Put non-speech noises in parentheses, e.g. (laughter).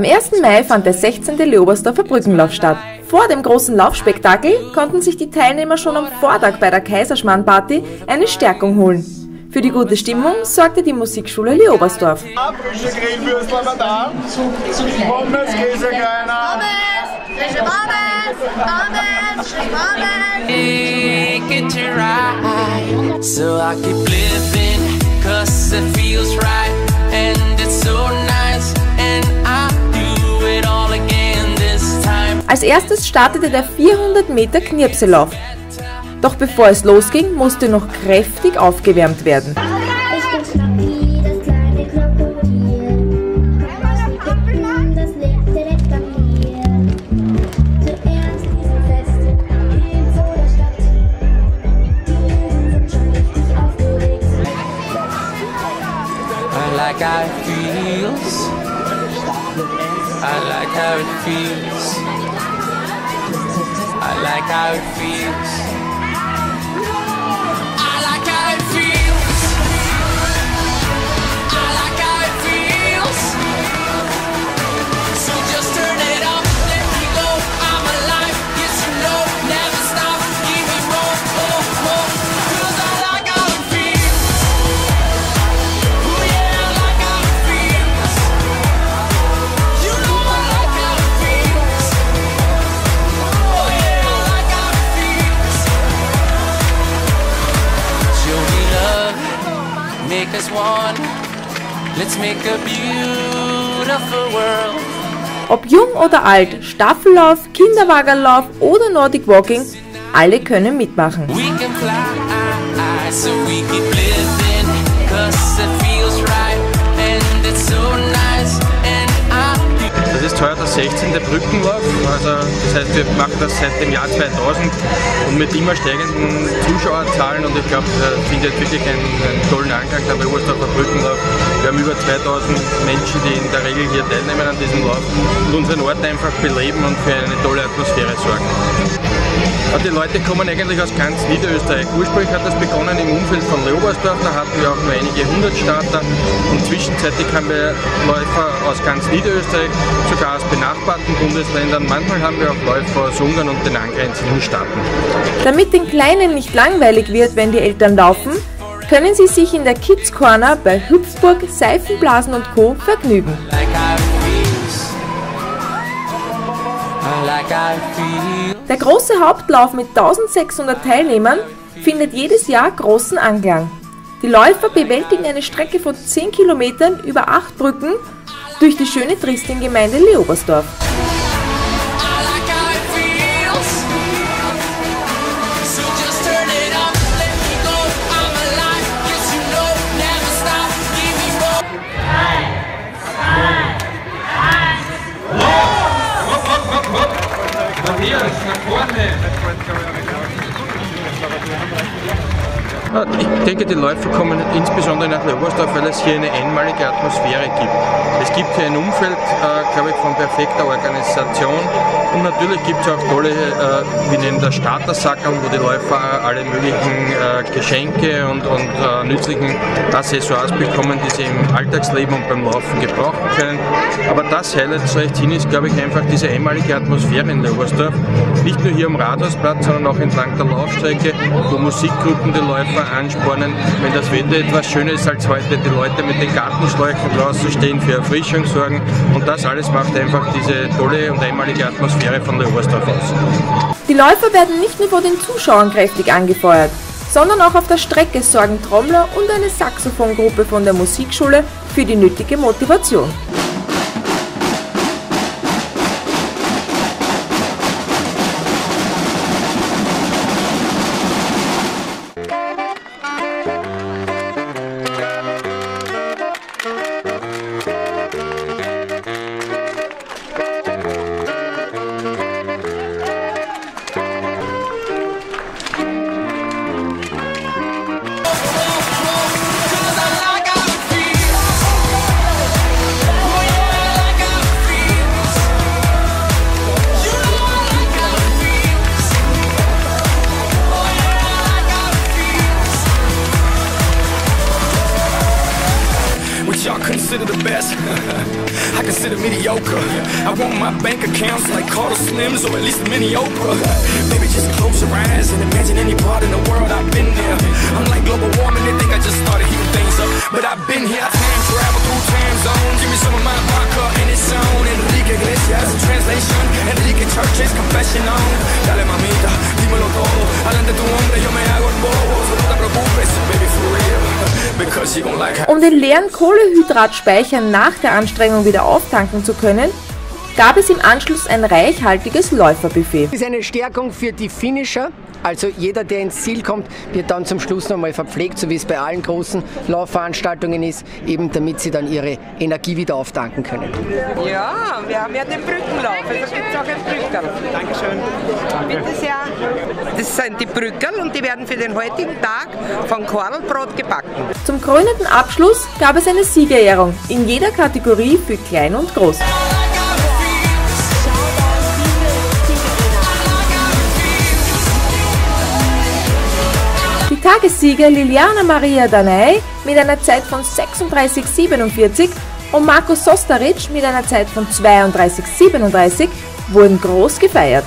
Am 1. Mai fand der 16. Leobersdorfer Brückenlauf statt. Vor dem großen Laufspektakel konnten sich die Teilnehmer schon am Vortag bei der Kaiserschmarrn-Party eine Stärkung holen. Für die gute Stimmung sorgte die Musikschule Leobersdorf. Frische Grillwürste haben wir da. Pommes, Käse, Take it to ride. So I keep living, cause it feels right. And it's so nice. And I do it all again this time. Als erstes startete der 400 Meter Knirpselauf. Doch bevor es losging, musste noch kräftig aufgewärmt werden. Like how it feels. I like how it feels. Make us one. Let's make a beautiful world. Ob jung oder alt, Staffellauf, Kinderwagenlauf oder Nordic Walking, alle können mitmachen. We can fly, so we 16. Brückenlauf, also das heißt wir machen das seit dem Jahr 2000 und mit immer steigenden Zuschauerzahlen und ich glaube, das findet wirklich einen, einen tollen Anklang der Oberstdorfer Brückenlauf. Wir haben über 2000 Menschen, die in der Regel hier teilnehmen an diesem Lauf und unseren Ort einfach beleben und für eine tolle Atmosphäre sorgen. Und die Leute kommen eigentlich aus ganz Niederösterreich. Ursprünglich hat das begonnen im Umfeld von Leobersdorf, da hatten wir auch nur einige hundert Starter und zwischenzeitlich haben wir Läufer aus ganz Niederösterreich, sogar aus benachbarten Bundesländern. Manchmal haben wir auch Läufer aus Ungarn und den angrenzenden Staaten. Damit den Kleinen nicht langweilig wird, wenn die Eltern laufen, können sie sich in der Kids Corner bei Hüpfburg, Seifenblasen und Co. vergnügen. Der große Hauptlauf mit 1600 Teilnehmern findet jedes Jahr großen Anklang. Die Läufer bewältigen eine Strecke von 10 Kilometern über 8 Brücken durch die schöne Tristin-Gemeinde Leobersdorf. Ich denke, die Läufer kommen insbesondere nach Leobersdorf, weil es hier eine einmalige Atmosphäre gibt. Es gibt hier ein Umfeld, äh, glaube ich, von perfekter Organisation und natürlich gibt es auch tolle, äh, wir nennen das Startersackerl, wo die Läufer alle möglichen äh, Geschenke und, und äh, nützlichen Accessoires bekommen, die sie im Alltagsleben und beim Laufen gebrauchen können. Aber das Highlight schlechthin ist, glaube ich, einfach diese einmalige Atmosphäre in Leobersdorf. Nicht nur hier am Rathausplatz, sondern auch entlang der Laufstrecke, wo Musikgruppen die Läufer anspornen. Wenn das Wetter etwas schöner ist als heute, die Leute mit den Gartenschläuchen draußen stehen, für Erfrischung sorgen. Und das alles macht einfach diese tolle und einmalige Atmosphäre von Leobersdorf aus. Die Läufer werden nicht nur von den Zuschauern kräftig angefeuert, sondern auch auf der Strecke sorgen Trommler und eine Saxophongruppe von der Musikschule für die nötige Motivation. Consider the best. (laughs) I consider mediocre. I want my bank accounts like Carter Slims or at least a mini Oprah. Baby, just close your eyes and imagine any part in the world Um den leeren Kohlehydratspeicher nach der Anstrengung wieder auftanken zu können, gab es im Anschluss ein reichhaltiges Läuferbuffet. ist eine Stärkung für die Finisher. Also jeder, der ins Ziel kommt, wird dann zum Schluss nochmal verpflegt, so wie es bei allen großen Laufveranstaltungen ist, eben damit sie dann ihre Energie wieder auftanken können. Ja, wir haben ja den Brückenlauf, also gibt es auch ein Brückerl. Dankeschön. Bitte sehr. Das sind die Brückerl und die werden für den heutigen Tag von Kornbrot gebacken. Zum krönenden Abschluss gab es eine Siegerehrung in jeder Kategorie für Klein und Groß. Tagessieger Liliana Maria Danay mit einer Zeit von 36,47 und Marco Sostaric mit einer Zeit von 32,37 wurden groß gefeiert.